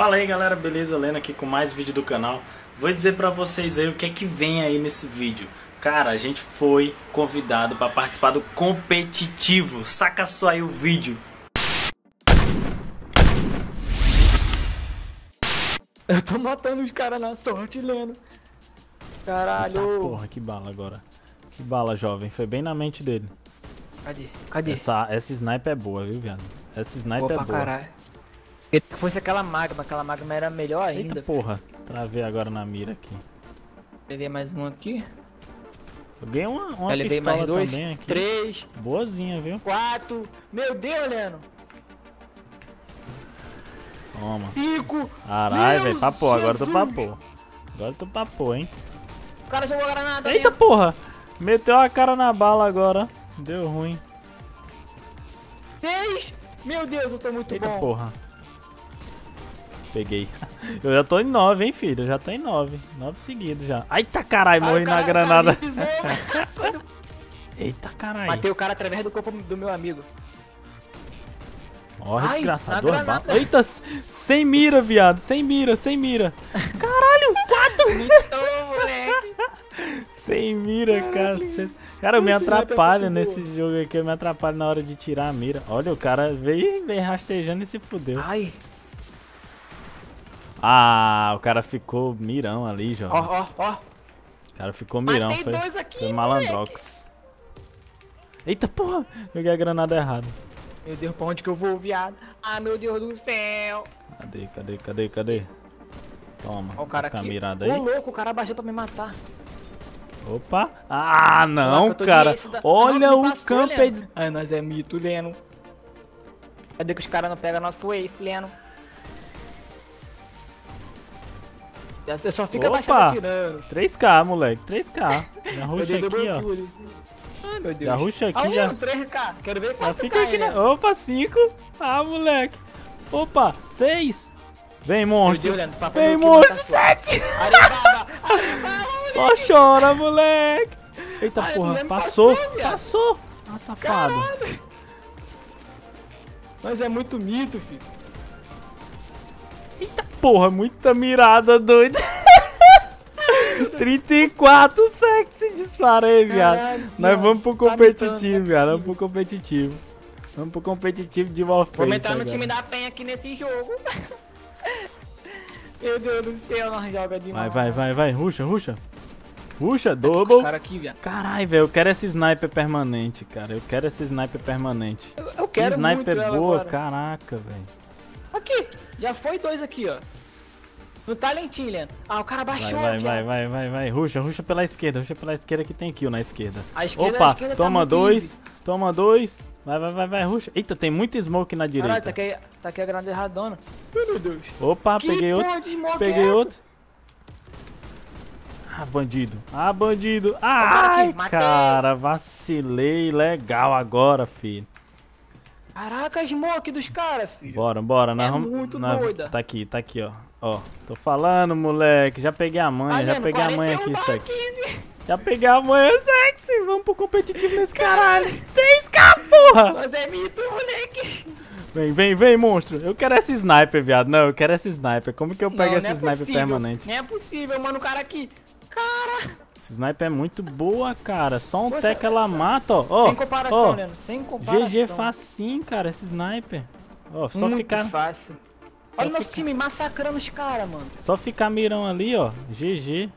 Fala aí galera, beleza? Lendo aqui com mais vídeo do canal. Vou dizer pra vocês aí o que é que vem aí nesse vídeo. Cara, a gente foi convidado para participar do competitivo. Saca só aí o vídeo. Eu tô matando os caras na sorte, Leno. Caralho. Eita porra, que bala agora. Que bala, jovem. Foi bem na mente dele. Cadê? Cadê? Essa, essa sniper é boa, viu, viado? Essa sniper boa é pra boa. caralho. Se fosse aquela magma, aquela magma era melhor ainda. Eita porra. Travei agora na mira aqui. Levei mais um aqui. Eu ganhei uma, uma levei mais dois, também aqui. três, Boazinha, viu? quatro. Meu Deus, Leno. Toma. Cinco. Caralho, velho, papou. Agora tu papou. Agora tu papou, hein? O cara jogou a granada. Eita Leno. porra! Meteu a cara na bala agora. Deu ruim. Seis. Meu Deus, eu tô muito Eita bom. porra. Peguei. Eu já tô em 9, hein, filho? Eu já tô em 9. 9 seguidos já. Eita caralho, morri na granada. Eita caralho. Matei o cara através do corpo do meu amigo. Morre, Ai, desgraçado. na Duas granada. balas. Eita, sem mira, viado. Sem mira, sem mira. Caralho, 4! Então, moleque. Sem mira, cara. Cara, eu me é atrapalho nesse jogo aqui. Eu me atrapalho na hora de tirar a mira. Olha, o cara veio, veio rastejando e se fudeu. Ai. Ah, o cara ficou mirão ali, jovem. Ó, ó, ó. O cara ficou mirão, Matei foi, dois aqui, foi malandrox. Eita porra, joguei a granada errada. Meu Deus, pra onde que eu vou, viado? Ah, meu Deus do céu. Cadê, cadê, cadê, cadê? Toma, Ó o cara fica aqui. mirada Ô, aí. louco, o cara baixou pra me matar. Opa! Ah, não, Caraca, cara. da- Olha Não, o Leno. de... Ai, nós é mito, Leno. Cadê que os caras não pegam nosso ace, Leno? Eu só fico Opa! abaixado atirando. 3k, moleque, 3k. Já Eu ruxa aqui, ó. kill. Ai, meu Deus. Já ruxa aqui, ah, já. Leno, 3k. Quero ver Já 4k, fica aqui, né? Leno. Opa, 5. Ah, moleque. Opa, 6. Vem, monstro. Deus, Vem, kill, monstro, mata sua. 7. Aribaba, aribaba, Só chora, moleque. Eita Ai, porra, passou, passou, passou. Ah, safado. Mas é muito mito, filho. Porra, muita mirada doida. 34 sexy disparei, viado. Nós viado, vamos pro tá competitivo, é viado. Vamos pro competitivo. Vamos pro competitivo de Warface Vou entrar no time da Penha aqui nesse jogo. Meu Deus do céu, nós joga Vai, demais. vai, vai, vai. Ruxa, ruxa. Ruxa, Os double. cara aqui, viado. Caralho, velho, eu quero esse sniper permanente, cara. Eu quero esse sniper permanente. Eu, eu Que quero sniper muito ela boa, caraca, velho. Aqui, já foi dois aqui, ó. No talentinho, Leandro. Ah, o cara baixou, vai, vai, vai, vai, vai. Ruxa, ruxa pela esquerda, ruxa pela esquerda que tem kill na esquerda. A esquerda, a Opa, esquerda tá toma muito dois, easy. toma dois. Vai, vai, vai, vai, ruxa. Eita, tem muito smoke na Caralho, direita. tá aqui, tá aqui a granada erradona. Meu Deus. Opa, que peguei outro. é Peguei essa? outro. Ah, bandido. Ah, bandido. Ai, cara, vacilei legal agora, filho. Caraca, a smoke dos caras, filho. Bora, bora, nós É muito nós- doida. Tá aqui, tá aqui, ó. Ó, tô falando, moleque. Já peguei a manha, já peguei a manha 41 aqui, sexy. 15. Já peguei a manha, sexy. Vamos pro competitivo nesse caralho. 3k, porra! Mas é mito, moleque. Vem, vem, vem, monstro. Eu quero esse sniper, viado. Não, eu quero esse sniper. Como que eu pego Não, esse não é sniper possível. permanente? Não é possível, mano, o cara aqui. Cara, sniper é muito boa, cara. Só um Poxa, tec ela mata, ó. Ó, sem comparação, ó. Leandro, sem comparação. GG facinho, cara, esse sniper. Ó, só Muito ficar, fácil. só Olha o nosso time massacrando os caras, mano. só ficar mirão ali, ó. GG.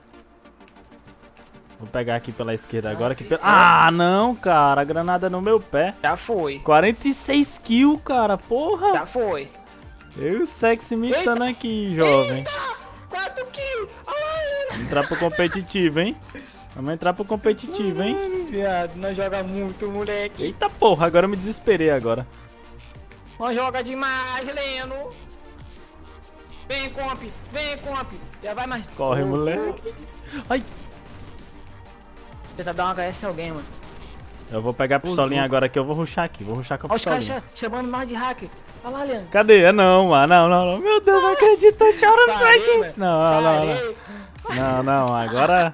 Vou pegar aqui pela esquerda agora que pela... Ah, não, cara, a granada no meu pé. Já foi. 46 kills, cara. Porra. Já foi. Eu e o sexy mitando aqui, jovem. Eita! 4 kills! Ai, Entrar pro competitivo, hein? Vamos entrar pro competitivo, hein? Mano, viado, nós joga muito, moleque. Eita porra, agora eu me desesperei agora. Nós joga demais, Leno. Vem, comp. Vem, comp. Já vai mais. Corre, moleque. Ai, Tentar dar uma HS em alguém, mano. eu vou pegar a pistolinha agora aqui, eu vou ruxar aqui, vou ruxar com a Olha os caras pistolinha. cha- chamando mais de hacker. Olha lá, Leandro. Cadê? É não, mano, não, não, não. Meu Deus, não acredito, pra Parei, gente. mano. Não, não, não. Não, não, agora.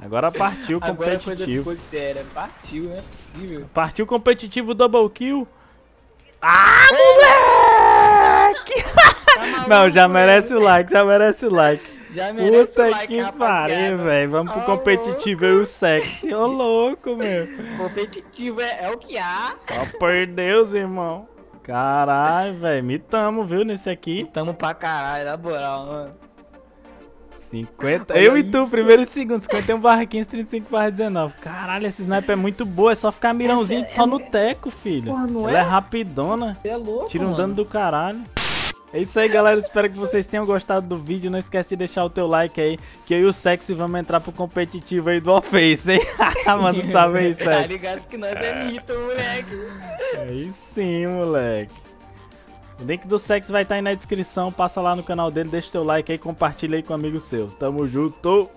Agora partiu o Agora a coisa competitivo. ficou séria. Partiu, não é possível. Partiu competitivo double kill. Ah, moleque! Tá Não, já merece o like, já merece o like. Já merece Puta o like, que pariu, velho. Vamos pro Ô, competitivo aí, o sexy. Ô louco, meu. Competitivo é, é o que há. Só por Deus, irmão. Caralho, velho. Me tamo, viu, nesse aqui. Tamo pra caralho, na moral, mano. 50. Olha Eu e tu, isso. primeiro e segundo. 51 barra 15, 35 barra 19. Caralho, esse sniper é muito boa. É só ficar mirãozinho Essa é- só no teco, filho. Porra, não Ela é é? rapidona. É louco, Tira um mano. dano do caralho. É isso aí, galera. Espero que vocês tenham gostado do vídeo. Não esquece de deixar o teu like aí. Que eu e o Sexy vamos entrar pro competitivo aí do All-Face, hein? Manda um salve aí, Tá Sexy. ligado que nós é mito, moleque. Aí sim, moleque. O link do Sexy vai estar aí na descrição. Passa lá no canal dele, deixa teu like aí, compartilha aí com um amigo seu. Tamo junto!